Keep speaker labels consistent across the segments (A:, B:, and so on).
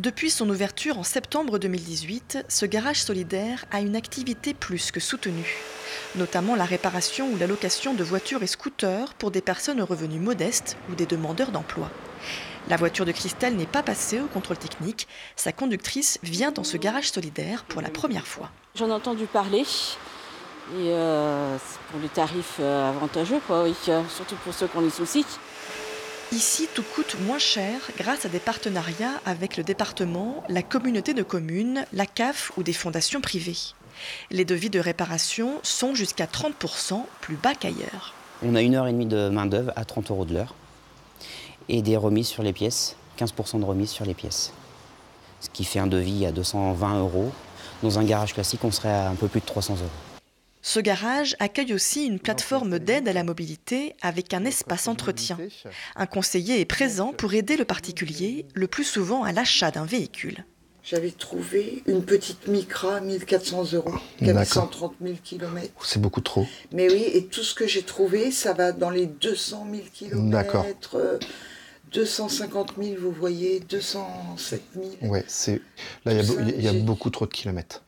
A: Depuis son ouverture en septembre 2018, ce garage solidaire a une activité plus que soutenue, notamment la réparation ou la location de voitures et scooters pour des personnes aux revenus modestes ou des demandeurs d'emploi. La voiture de Christelle n'est pas passée au contrôle technique. Sa conductrice vient dans ce garage solidaire pour la première fois.
B: J'en ai entendu parler. Et euh, pour les tarifs euh, avantageux, quoi, surtout pour ceux qui ont des soucis.
A: Ici, tout coûte moins cher grâce à des partenariats avec le département, la communauté de communes, la CAF ou des fondations privées. Les devis de réparation sont jusqu'à 30% plus bas qu'ailleurs.
C: On a une heure et demie de main-d'œuvre à 30 euros de l'heure et des remises sur les pièces, 15% de remise sur les pièces. Ce qui fait un devis à 220 euros. Dans un garage classique, on serait à un peu plus de 300 euros.
A: Ce garage accueille aussi une plateforme d'aide à la mobilité avec un espace entretien. Un conseiller est présent pour aider le particulier, le plus souvent à l'achat d'un véhicule.
D: J'avais trouvé une petite Micra 1400 euros, qui avait 130 000 km.
E: C'est beaucoup trop.
D: Mais oui, et tout ce que j'ai trouvé, ça va dans les 200 000 km.
E: D'accord.
D: 250 000, vous voyez, 207 000.
E: Ouais, c'est là il y, a, y beaucoup trop de kilomètres.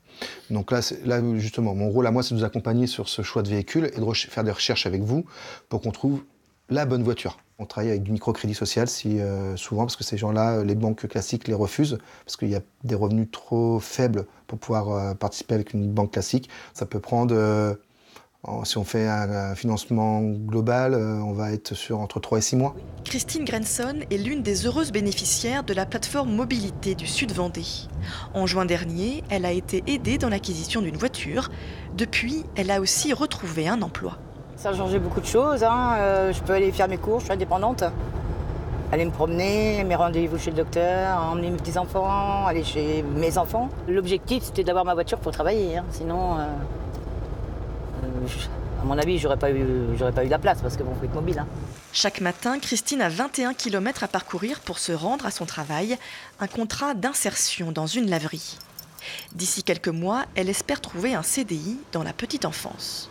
E: Donc là, là justement, mon rôle à moi, c'est de vous accompagner sur ce choix de véhicule et de faire des recherches avec vous pour qu'on trouve la bonne voiture. On travaille avec du microcrédit social si, euh, souvent parce que ces gens-là, euh, les banques classiques les refusent parce qu'il y a des revenus trop faibles pour pouvoir euh, participer avec une banque classique. Ça peut prendre, en- si on fait un, financement global, euh, on va être sur entre 3 et 6 mois.
A: Christine Grenson est l'une des heureuses bénéficiaires de la plateforme mobilité du Sud Vendée. En juin dernier, elle a été aidée dans l'acquisition d'une voiture. Depuis, elle a aussi retrouvé un emploi.
F: Ça a changé beaucoup de choses. hein. Euh, je peux aller faire mes cours, je suis indépendante. Aller me promener, mes rendez-vous chez le docteur, emmener mes petits-enfants, aller chez mes enfants. L'objectif, c'était d'avoir ma voiture pour travailler. hein. Sinon, euh, à mon avis, j'aurais pas, eu, j'aurais pas eu la place parce que bon, faut être mobile. hein.
A: Chaque matin, Christine a 21 km à parcourir pour se rendre à son travail, un contrat d'insertion dans une laverie. D'ici quelques mois, elle espère trouver un CDI dans la petite enfance.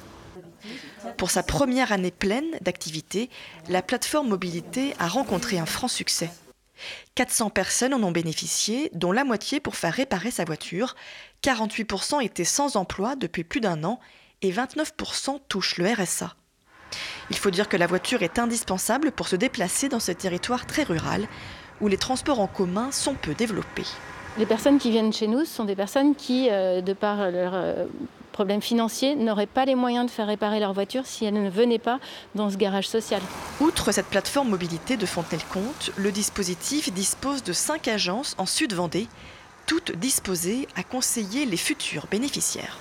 A: Pour sa première année pleine d'activité, la plateforme mobilité a rencontré un franc succès. 400 personnes en ont bénéficié, dont la moitié pour faire réparer sa voiture. 48% étaient sans emploi depuis plus d'un an et 29% touchent le RSA. Il faut dire que la voiture est indispensable pour se déplacer dans ce territoire très rural où les transports en commun sont peu développés.
G: Les personnes qui viennent chez nous sont des personnes qui, euh, de par leurs euh, problèmes financiers, n'auraient pas les moyens de faire réparer leur voiture si elles ne venaient pas dans ce garage social.
A: Outre cette plateforme mobilité de Fontenay-le-Comte, le dispositif dispose de cinq agences en Sud-Vendée, toutes disposées à conseiller les futurs bénéficiaires.